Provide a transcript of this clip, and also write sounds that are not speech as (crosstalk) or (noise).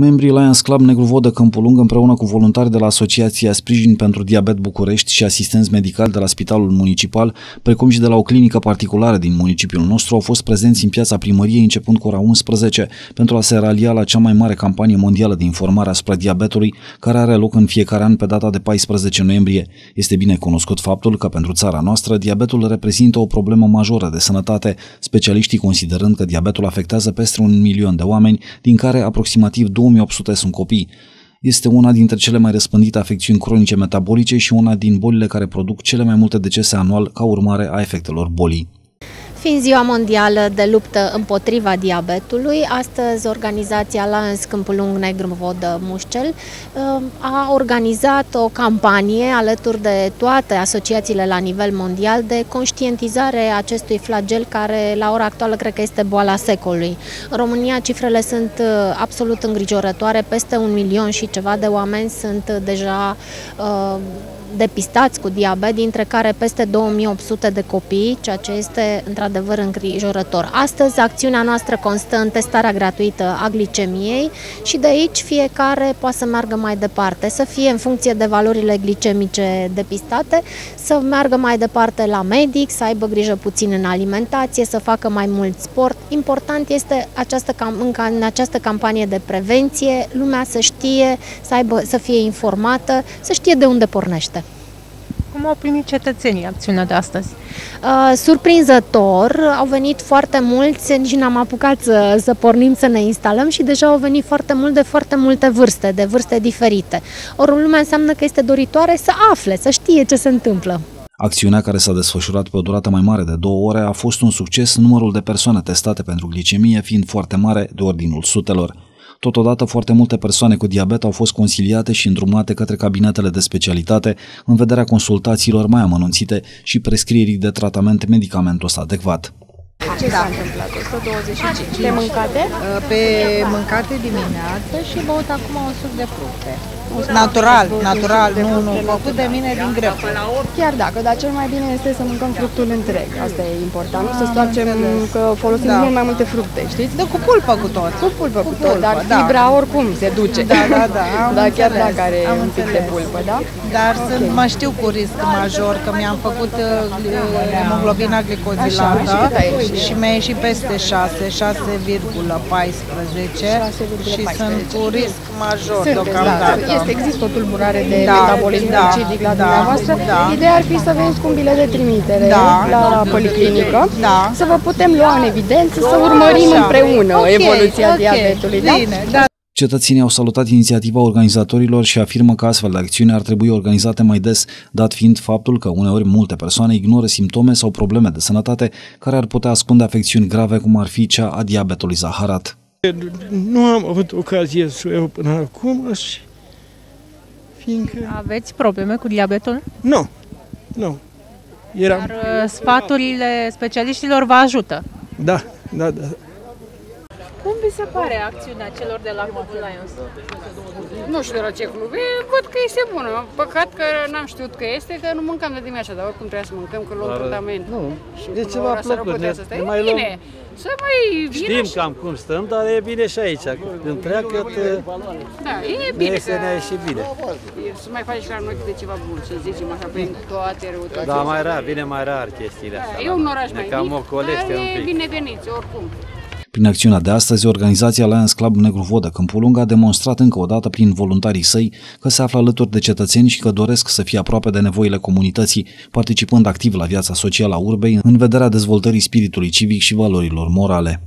Membrii Lions Club Negru Vodă Câmpul Lung împreună cu voluntari de la Asociația Sprijin pentru Diabet București și asistenți medicali de la Spitalul Municipal, precum și de la o clinică particulară din municipiul nostru, au fost prezenți în piața primăriei începând cu ora 11 pentru a se ralia la cea mai mare campanie mondială de informare asupra diabetului, care are loc în fiecare an pe data de 14 noiembrie. Este bine cunoscut faptul că pentru țara noastră diabetul reprezintă o problemă majoră de sănătate, specialiștii considerând că diabetul afectează peste un milion de oameni, din care aproximativ 2 2800 sunt copii. Este una dintre cele mai răspândite afecțiuni cronice metabolice și una din bolile care produc cele mai multe decese anual ca urmare a efectelor bolii. Fiind ziua mondială de luptă împotriva diabetului, astăzi organizația Lions Câmpul Lung Negru Vodă Mușcel uh, a organizat o campanie alături de toate asociațiile la nivel mondial de conștientizare a acestui flagel care la ora actuală cred că este boala secolului. În România cifrele sunt uh, absolut îngrijorătoare, peste un milion și ceva de oameni sunt deja uh, depistați cu diabet, dintre care peste 2800 de copii, ceea ce este într-adevăr îngrijorător. Astăzi, acțiunea noastră constă în testarea gratuită a glicemiei și de aici fiecare poate să meargă mai departe, să fie în funcție de valorile glicemice depistate, să meargă mai departe la medic, să aibă grijă puțin în alimentație, să facă mai mult sport. Important este această, în această campanie de prevenție, lumea să știe, să, aibă, să fie informată, să știe de unde pornește. Cum au primit cetățenii acțiunea de astăzi? Uh, surprinzător, au venit foarte mulți, nici n-am apucat să, să pornim să ne instalăm și deja au venit foarte mult de foarte multe vârste, de vârste diferite. Ori lumea înseamnă că este doritoare să afle, să știe ce se întâmplă. Acțiunea care s-a desfășurat pe o durată mai mare de două ore a fost un succes, numărul de persoane testate pentru glicemie fiind foarte mare, de ordinul sutelor. Totodată, foarte multe persoane cu diabet au fost consiliate și îndrumate către cabinetele de specialitate în vederea consultațiilor mai amănunțite și prescrierii de tratament medicamentos adecvat. Ce da. s-a întâmplat? 125. Pe mâncate? Pe mâncate dimineață și băut acum un suc de fructe. Natural, natural, nu, nu, făcut de mine din greu. Chiar dacă, dar cel mai bine este să mâncăm fructul întreg. Asta e important. Nu să stoarcem că folosim da. mult mai multe fructe, știți? Da, cu pulpă cu tot. Cu pulpă cu, cu tot, dar da. fibra oricum se duce. Da, da, da. (laughs) Am da, chiar înțeles, dacă are un pic de pulpă, da? Dar okay. sunt, mă știu cu risc major, că mi-am făcut uh, hemoglobina glicozilată și mi-a ieșit peste 6, 6,14 și sunt cu risc major deocamdată. Da, este, există o tulburare de da, metabolism da, glucidic la da, dumneavoastră. Da. Ideea ar fi să veniți cu un bilet de trimitere da, la policlinică, da. să vă putem lua în evidență, să urmărim Așa. împreună okay, evoluția okay, diabetului. Da? Bine, da? Cetățenii au salutat inițiativa organizatorilor și afirmă că astfel de acțiuni ar trebui organizate mai des, dat fiind faptul că uneori multe persoane ignoră simptome sau probleme de sănătate care ar putea ascunde afecțiuni grave, cum ar fi cea a diabetului zaharat. Nu am avut ocazie să eu până acum și fiindcă... Aveți probleme cu diabetul? Nu, nu. Eram... Dar uh, sfaturile specialiștilor vă ajută? Da, da, da. Cum vi se pare acțiunea celor de la Clubul Lions? Nu știu de la ce club. E, văd că este bună. Păcat că n-am știut că este, că nu mâncam de dimineața, dar oricum trebuia să mâncăm, că luăm tratament. Nu, și e ceva plăcut. Ne, ne mai luăm... Bine, să mai Știm și... cam cum stăm, dar e bine și aici. Când treacă, te... Da, e bine că... ne și bine. Să mai faci la noi de ceva bun, să zicem așa, prin toate răutățile. Da, mai rar, bine mai rar chestiile da, astea. E un oraș mai mic, dar e bineveniți, oricum. Prin acțiunea de astăzi, organizația Lions Club Negru Vodă Câmpul Lung a demonstrat încă o dată prin voluntarii săi că se află alături de cetățeni și că doresc să fie aproape de nevoile comunității, participând activ la viața socială a urbei în vederea dezvoltării spiritului civic și valorilor morale.